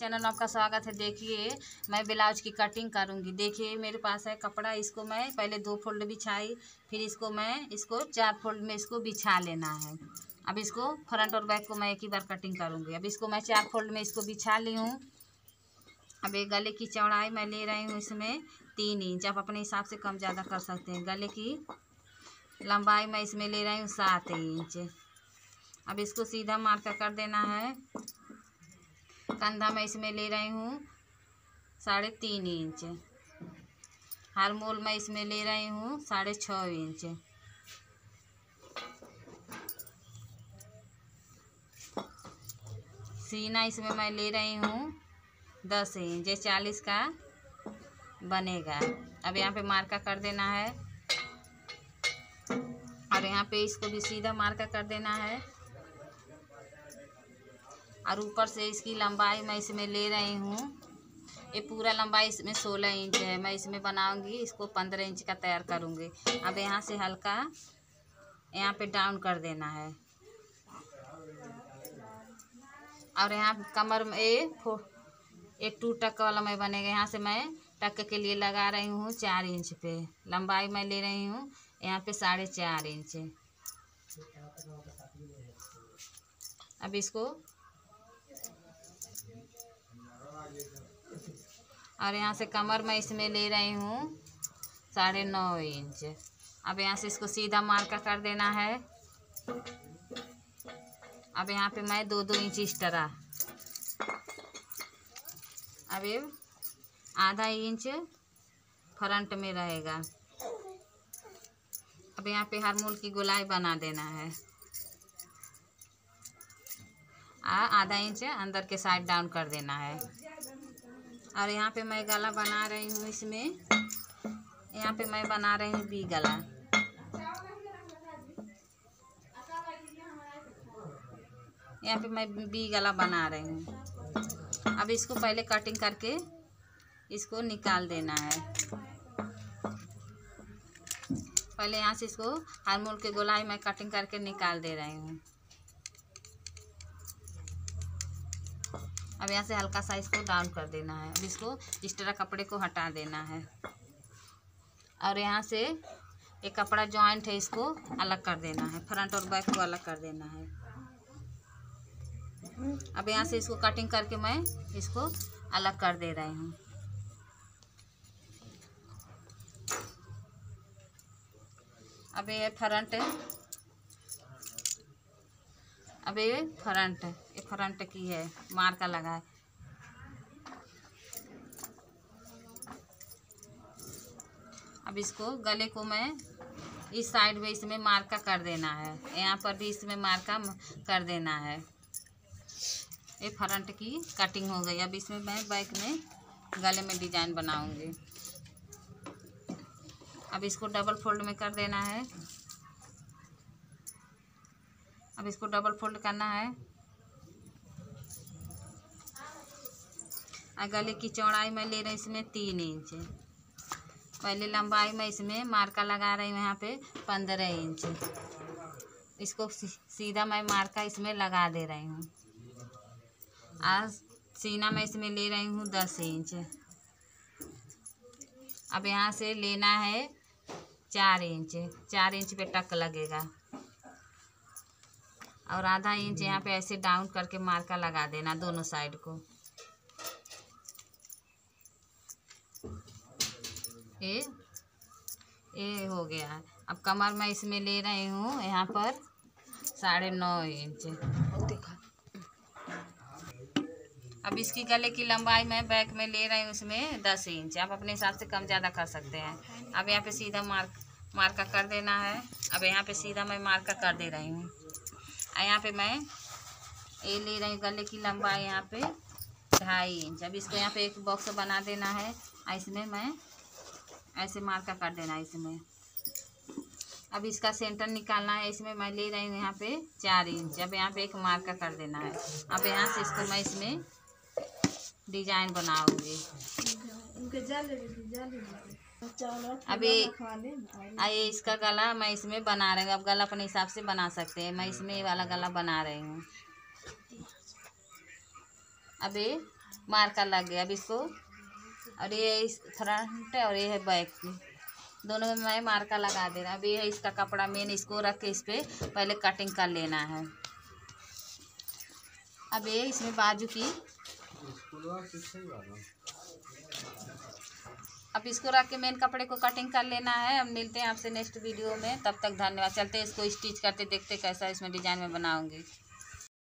Channel में आपका स्वागत है। देखिए, मैं ब्लाउज की कटिंग करूँगी। देखिए, मेरे पास है कपड़ा, इसको मैं पहले दो फोल्ड बिछाई, फिर इसको मैं, इसको चार फोल्ड में इसको बिछा लेना है। अब इसको फ्रंट और बैक को मैं एक ही बार कटिंग करूँगी। अब इसको मैं चार फोल्ड में इसको बिछा ली हूँ। अब ये गले की चौड़ाई मैं ले रही हूँ इसमें तीन इंच। आप अपने हिसाब से कम ज़्यादा कर सकते हैं। गले की लंबाई मैं इसमें ले रही हूँ सात इंच। अब इसको सीधा मार्कर कर देना है। कंधा मैं इसमें ले रही हूँ साढ़े तीन इंच। हर मोल मैं इसमें ले रही हूँ साढ़े छः इंच। सीना इसमें मैं ले रही हूँ दस इंच, ये चालीस का बनेगा। अब यहाँ पे मार्का कर देना है। और यहाँ पे इसको भी सीधा मार्का कर देना है। और ऊपर से इसकी लंबाई मैं इसमें ले रही हूँ। ये पूरा लंबाई इसमें सोलह इंच है। मैं इसमें बनाऊँगी, इसको पंद्रह इंच का तैयार करूँगी। अब यहाँ से हल्का यहाँ पे डाउन कर देना है। और यहाँ कमर में एक टू टक वाला मैं बनेगा। यहाँ से मैं टक के लिए लगा रही हूँ चार इंच पे। लंबाई मैं ले रही हूँ यहाँ पे साढ़े चार इंच। अब इसको और यहाँ से कमर मैं इसमें ले रही हूँ साढ़े नौ इंच। अब यहाँ से इसको सीधा मार्का कर देना है। अब यहाँ पे मैं दो दो इंच इस तरह। अब ये आधा इंच फ्रंट में रहेगा। अब यहाँ पे हर मूल की गोलाई बना देना है। आ, आधा इंच अंदर के साइड डाउन कर देना है। और यहाँ पे मैं गला बना रही हूँ इसमें। यहाँ पे मैं बना रही हूँ बी गला। यहाँ पे मैं बी गला बना रही हूँ। अब इसको पहले कटिंग करके इसको निकाल देना है। पहले यहाँ से इसको हारमोल के गोलाई में कटिंग करके निकाल दे रही हूँ। अब यहाँ से हल्का सा इसको डाउन कर देना है। अब इसको इस तरह कपड़े को हटा देना है। और यहाँ से एक कपड़ा जॉइंट है, इसको अलग कर देना है। फ्रंट और बैक को अलग कर देना है। अब यहाँ से इसको कटिंग करके मैं इसको अलग कर दे रही हूँ। अब ये फ्रंट अब ये फ्रंट ये फ्रंट की है मार्का लगा है। अब इसको गले को मैं इस साइड में इसमें मार्का कर देना है। यहाँ पर भी इसमें मार्का कर देना है। ये फ्रंट की कटिंग हो गई। अब इसमें मैं बैक में गले में डिज़ाइन बनाऊँगी। अब इसको डबल फोल्ड में कर देना है। अब इसको डबल फोल्ड करना है। और गले की चौड़ाई मैं ले रही इसमें तीन इंच। पहले लंबाई में इसमें मार्का लगा रही हूँ यहाँ पे पंद्रह इंच। इसको सीधा मैं मार्का इसमें लगा दे रही हूँ। आज सीना मैं इसमें ले रही हूँ दस इंच। अब यहाँ से लेना है चार इंच। चार इंच पे टक लगेगा। और आधा इंच यहाँ पे ऐसे डाउन करके मार्का लगा देना दोनों साइड को। ये ये हो गया। अब कमर मैं इसमें ले रही हूँ यहाँ पर साढ़े नौ इंच। अब इसकी गले की लंबाई मैं बैक में ले रही हूँ उसमें दस इंच। आप अपने हिसाब से कम ज़्यादा कर सकते हैं। अब यहाँ पे सीधा मार्क मार्का कर देना है। अब यहाँ पे सीधा मैं मार्का कर दे रही हूँ। यहाँ पे मैं ये ले रही हूँ गले की लंबाई यहाँ पे ढाई इंच। अब इसको यहाँ पे एक बॉक्स बना देना है इसमें मैं ऐसे मार्का कर देना है इसमें। अब इसका सेंटर निकालना है, इसमें मैं ले रही हूँ यहाँ पे चार इंच। अब यहाँ पे एक मार्का कर देना है। अब यहाँ से इसको मैं इसमें डिज़ाइन बनाऊँगी। अभी ये इसका गला मैं इसमें बना रही हूँ। अब गला अपने हिसाब से बना सकते हैं। मैं इसमें ये वाला गला बना रही हूँ। अभी मार्का लग गया। अब इसको और ये इस फ्रंट और ये है बैक। दोनों में मैं मार्का लगा दे रहा अब ये है इसका कपड़ा मेन इसको रख के इस पर पहले कटिंग कर लेना है। अब ये इसमें बाजू की अब इसको रख के मेन कपड़े को कटिंग कर लेना है। अब मिलते हैं आपसे नेक्स्ट वीडियो में। तब तक धन्यवाद। चलते हैं इसको स्टिच करते, देखते कैसा इसमें डिज़ाइन में बनाऊँगी।